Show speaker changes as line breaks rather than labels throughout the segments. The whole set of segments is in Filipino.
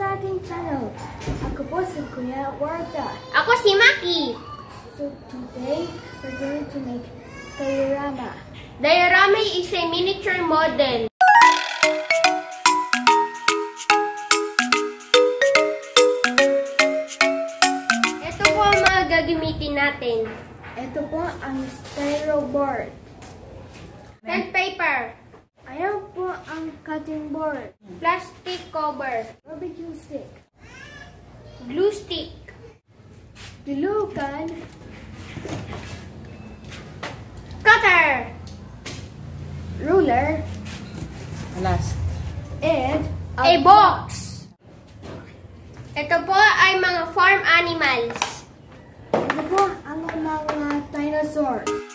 sa ating channel. Ako po si Kuya Warda.
Ako si Maki.
So today, we're going to make diorama.
Diorama is a miniature model. Ito po ang mga gagamitin natin.
Ito po ang styro board.
Sandpaper,
Ayan po ang cutting board.
plastic cover,
Barbecue stick.
glue stick,
Glue gun.
cutter,
Ruler.
Last.
And
a box. Ito po ay mga farm animals.
Ito po ang mga dinosaurs.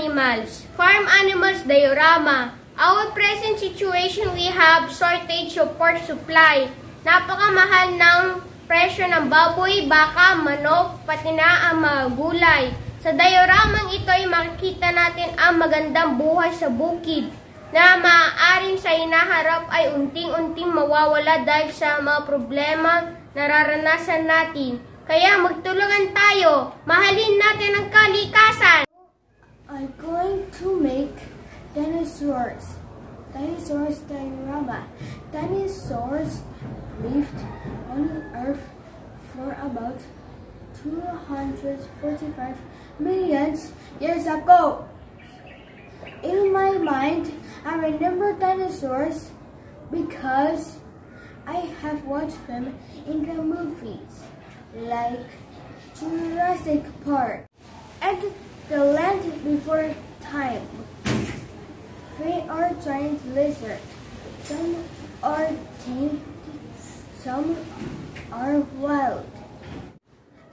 Animals. Farm animals diorama. Our present situation, we have shortage of pork supply. Napakamahal ng presyo ng baboy, baka, manok, pati na ang mga gulay. Sa dioramang ito ay makikita natin ang magandang buhay sa bukid na maaaring sa inaharap ay unting-unting mawawala dahil sa mga problema nararanasan natin. Kaya magtulungan tayo, mahalin natin ang kalikasan.
I'm going to make dinosaurs. Dinosaurs diorama. Dinosaurs lived on Earth for about 245 million years ago. In my mind, I remember dinosaurs because I have watched them in the movies, like Jurassic Park and The Land Before Time. They are giant lizards. Some are tame, some are wild.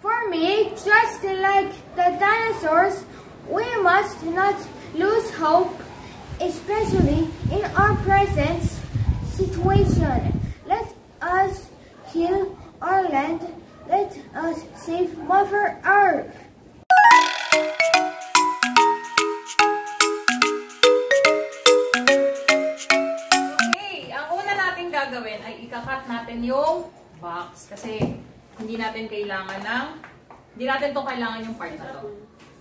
For me, just like the dinosaurs, we must not lose hope, especially in our present situation. Let us heal our land. Let us save Mother Earth.
Box kasi hindi natin kailangan ng hindi natin to kailangan yung part na to.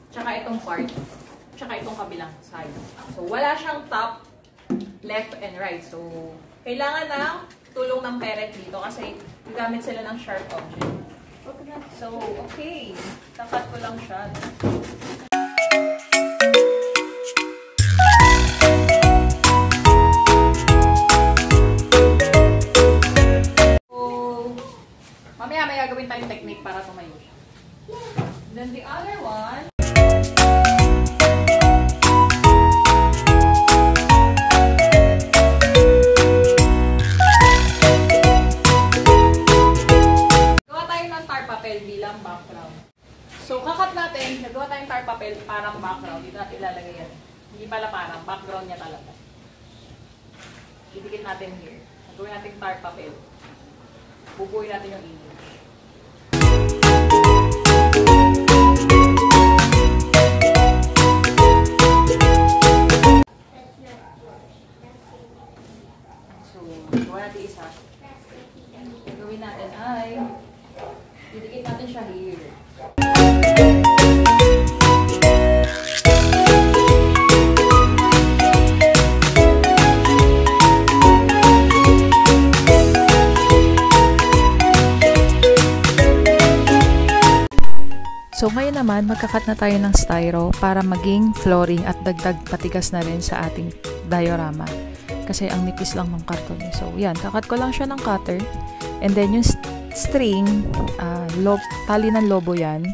Tsaka itong part. Tsaka itong kabilang side. So, wala siyang top, left, and right. So, kailangan ng tulong ng parent dito kasi gagamit sila ng sharp object. So, okay. Takat ko lang siya. Para tumayo siya. Then the other one, bilang background. So, kakat natin, nagawa tayong parang background. Dito natin ilalagay yan. Hindi pala parang, background niya talaga. Didikit natin here. Nagawin natin tar papel. Bubuin natin yung image.
Naman, magkakat na tayo ng styro para maging flooring at dagdag patigas na rin sa ating diorama. Kasi ang nipis lang ng karton. eh. So yan, kakat ko lang siya ng cutter. And then yung st- string, ah, lo- tali ng lobo yan,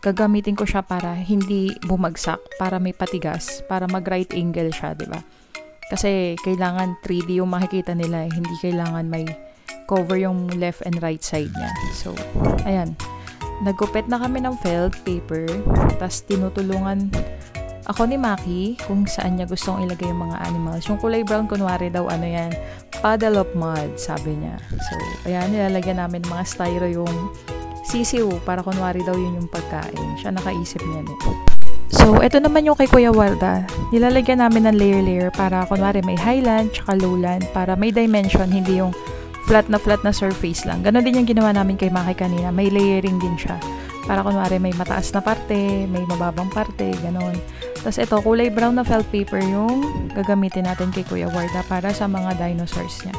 gagamitin ko siya para hindi bumagsak, para may patigas, para mag right angle siya, di ba? Kasi kailangan 3D yung makikita nila, eh. hindi kailangan may cover yung left and right side niya. So, ayan. Nagupit na kami ng felt paper, tapos tinutulungan ako ni Maki kung saan niya gustong ilagay yung mga animals. Yung kulay brown, kunwari daw, ano yan, puddle of mud, sabi niya. So, ayan, nilalagyan namin mga styro yung sisiw para kunwari daw yun yung pagkain. Siya nakaisip niya eh. So, ito naman yung kay Kuya Warda. Nilalagyan namin ng layer-layer para kunwari may highland tsaka lowland para may dimension, hindi yung flat na flat na surface lang. Ganon din yung ginawa namin kay Maki kanina. May layering din siya. Para kunwari may mataas na parte, may mababang parte, ganon. Tapos ito, kulay brown na felt paper yung gagamitin natin kay Kuya Warda para sa mga dinosaurs niya.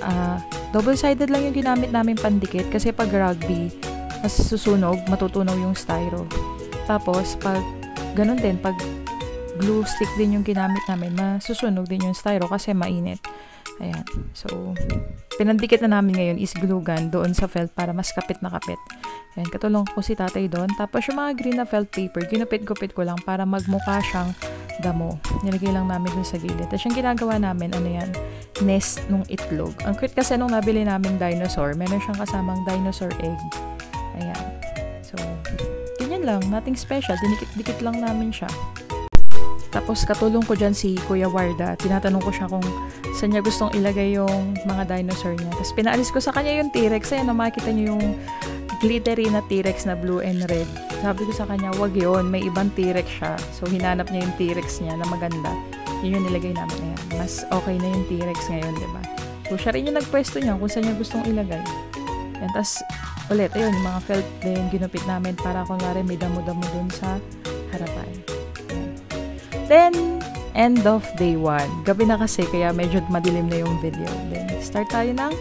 Uh, double-sided lang yung ginamit namin pandikit kasi pag rugby, mas susunog, matutunaw yung styro. Tapos, pag Ganon din, pag glue stick din yung ginamit namin, masusunog din yung styro kasi mainit. Ayan. So, pinandikit na namin ngayon is glue gun doon sa felt para mas kapit na kapit. Ayan, katulong ko si tatay doon. Tapos yung mga green na felt paper, ginupit-gupit ko lang para magmukha siyang damo. Nilagay lang namin dun sa gilid. Tapos yung ginagawa namin, ano yan, nest nung itlog. Ang cute kasi nung nabili namin dinosaur, meron siyang kasamang dinosaur egg. Ayan. So, lang, nothing special. Dinikit-dikit lang namin siya. Tapos katulong ko dyan si Kuya Warda. Tinatanong ko siya kung saan niya gustong ilagay yung mga dinosaur niya. Tapos pinaalis ko sa kanya yung T-Rex. Ayan, makikita niyo yung glittery na T-Rex na blue and red. Sabi ko sa kanya, wag yon May ibang T-Rex siya. So, hinanap niya yung T-Rex niya na maganda. Yun yung nilagay namin. Ayan. Mas okay na yung T-Rex ngayon, di ba? So, siya rin yung nagpwesto niya kung saan niya gustong ilagay. Ayan. Tapos, ulit, ayun, yung mga felt din ginupit namin para kunwari may damo-damo dun sa harapan. Then, end of day 1. Gabi na kasi, kaya medyo madilim na yung video. Then, start tayo ng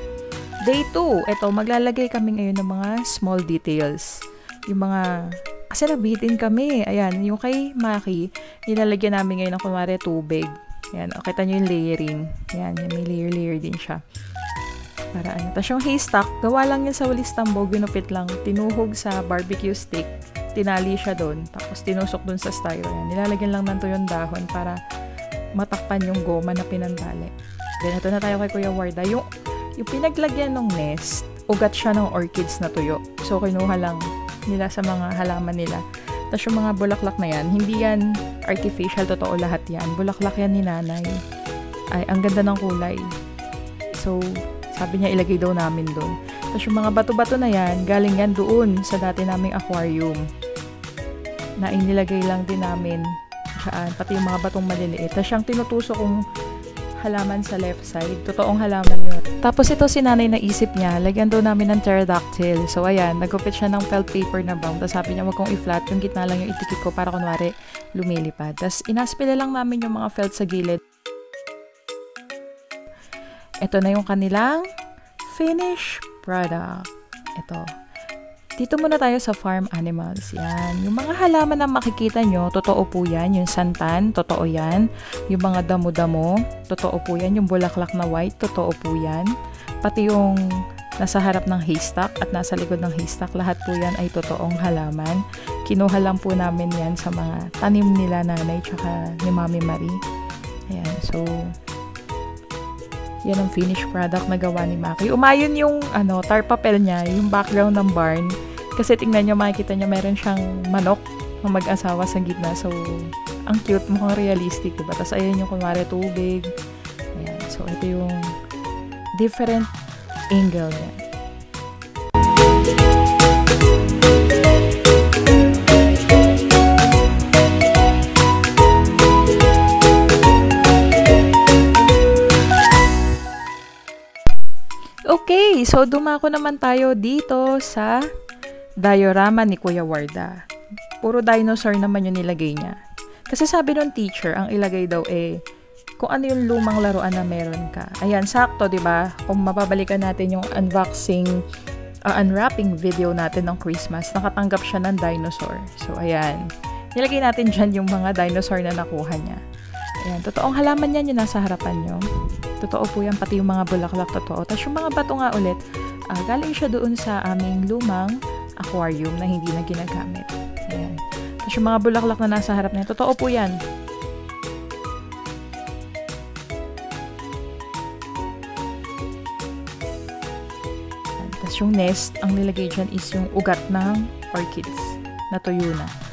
day 2. Ito, maglalagay kami ngayon ng mga small details. Yung mga, kasi nabitin kami. Ayan, yung kay Maki, nilalagyan namin ngayon ng kunwari tubig. Ayan, kita nyo yung layering. Ayan, may layer-layer din siya para ano. Tapos yung haystack, gawa lang yan sa walis tambo, ginupit lang, tinuhog sa barbecue stick, tinali siya doon, tapos tinusok doon sa styro yan. Nilalagyan lang ng yung dahon para matakpan yung goma na pinantali. Then, ito na tayo kay Kuya Warda. Yung, yung pinaglagyan ng nest, ugat siya ng orchids na tuyo. So, kinuha lang nila sa mga halaman nila. Tapos yung mga bulaklak na yan, hindi yan artificial, totoo lahat yan. Bulaklak yan ni nanay. Ay, ang ganda ng kulay. So, sabi niya ilagay daw namin doon. Tapos yung mga bato-bato na yan, galing yan doon sa dati naming aquarium. Na inilagay lang din namin dyan, pati yung mga batong maliliit. Tapos siyang tinutusok kong halaman sa left side. Totoong halaman yun. Tapos ito si nanay naisip niya, lagyan daw namin ng pterodactyl. So ayan, nagupit siya ng felt paper na brown. Tapos sabi niya, wag kong i-flat, yung gitna lang yung itikit ko para kunwari lumilipad. Tapos inaspila lang namin yung mga felt sa gilid. Ito na yung kanilang finished product. Ito. Dito muna tayo sa farm animals. Yan. Yung mga halaman na makikita nyo, totoo po yan. Yung santan, totoo yan. Yung mga damo-damo, totoo po yan. Yung bulaklak na white, totoo po yan. Pati yung nasa harap ng haystack at nasa likod ng haystack, lahat po yan ay totoong halaman. Kinuha lang po namin yan sa mga tanim nila nanay tsaka ni Mami Marie. Ayan, so yan ang finished product na gawa ni Maki. Umayon yung ano, tar papel niya, yung background ng barn. Kasi tingnan nyo, makikita nyo, meron siyang manok na mag-asawa sa gitna. So, ang cute, mukhang realistic, diba? Tapos, ayan yung kunwari tubig. Ayan. So, ito yung different angle niya. Okay, so dumako naman tayo dito sa diorama ni Kuya Warda. Puro dinosaur naman yung nilagay niya. Kasi sabi ng teacher, ang ilagay daw eh, kung ano yung lumang laruan na meron ka. Ayan, sakto, di ba? Kung mapabalikan natin yung unboxing, uh, unwrapping video natin ng Christmas, nakatanggap siya ng dinosaur. So, ayan. Nilagay natin dyan yung mga dinosaur na nakuha niya. Ayan, totoong halaman yan yung nasa harapan nyo. Totoo po yan, pati yung mga bulaklak totoo. Tapos yung mga bato nga ulit, uh, galing siya doon sa aming lumang aquarium na hindi na ginagamit. Ayan. Tapos yung mga bulaklak na nasa harap niya, totoo po yan. Tapos yung nest, ang nilagay dyan is yung ugat ng orchids na tuyo na.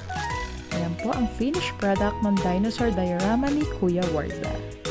Ayan po ang finished product ng dinosaur diorama ni Kuya Warda.